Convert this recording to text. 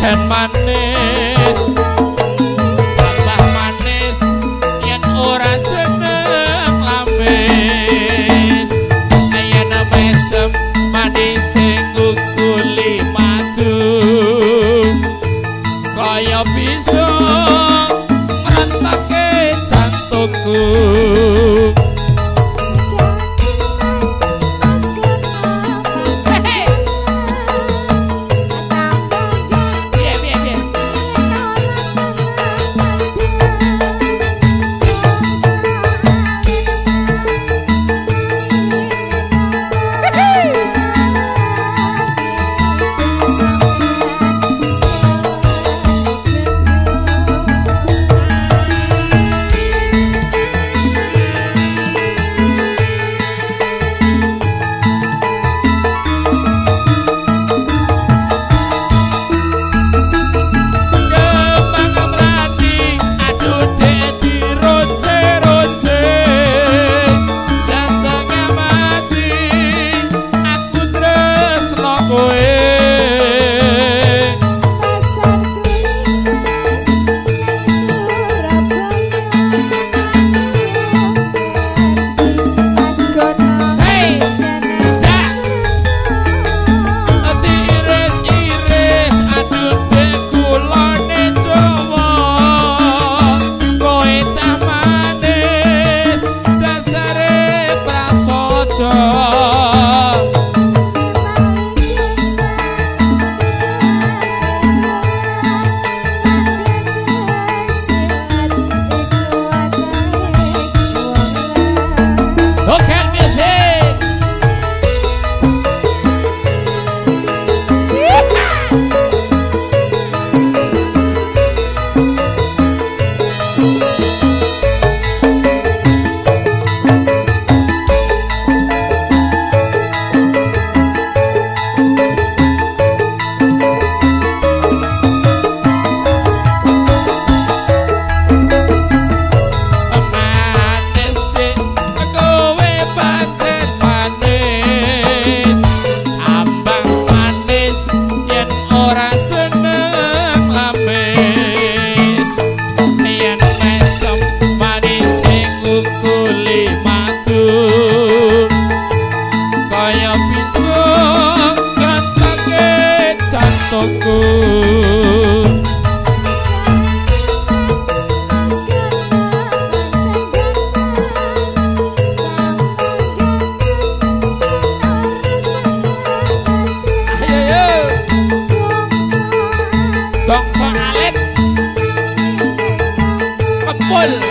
ten money. 球